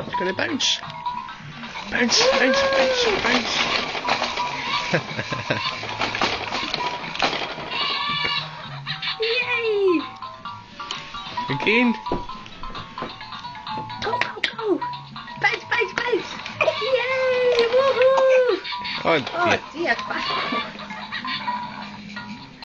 It's gonna bounce. Bounce, bounce, bounce, bounce. Yay! Again. Go, go, go! Bounce, bounce, bounce! Yay! Woohoo! Oh Oh dear,